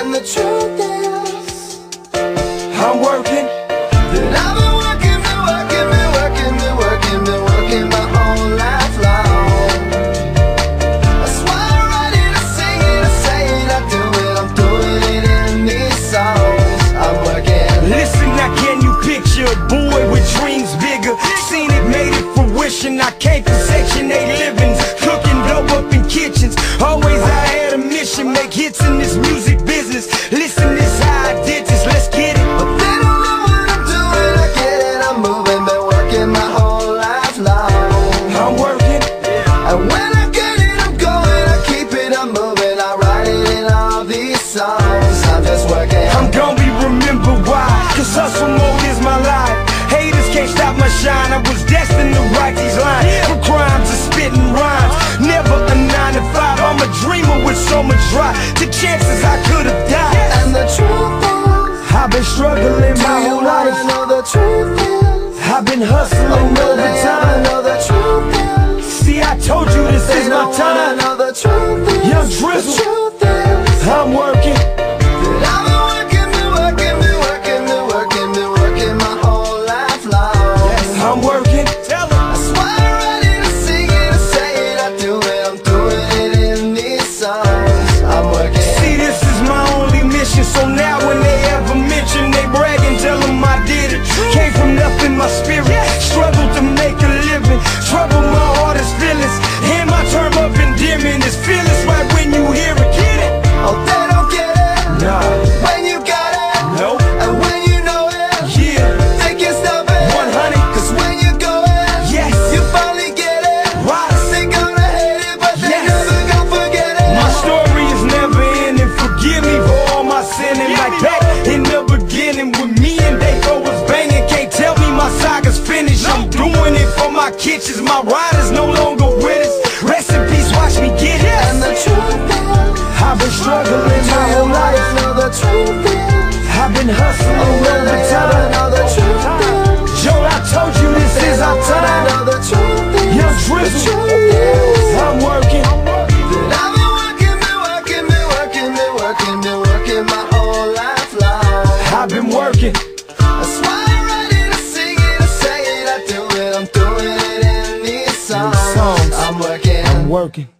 And the truth is I'm working. Then I've been working, been working, been working, been working, been working my whole life long. I swear I write it, I sing it, I say it, I do it I'm doing it in these songs. I'm working. Listen, now can you picture a boy with dreams bigger? Seen it, made it fruition. I came from section 8 living shine. I was destined to write these lines from crimes to spitting rhymes. Never a nine to five. I'm a dreamer with so much drive. The chances I could have died. And the truth is, I've been struggling my whole life. I know the truth is, I've been hustling all the time. Know the truth is, see, I told you this is my time. I know the truth is, young drizzle. I'm working. Cause my rider's no longer with us. Rest in peace, watch me get it. And the truth is I've been struggling my whole life. And the truth is, I've been hustling. All the time working.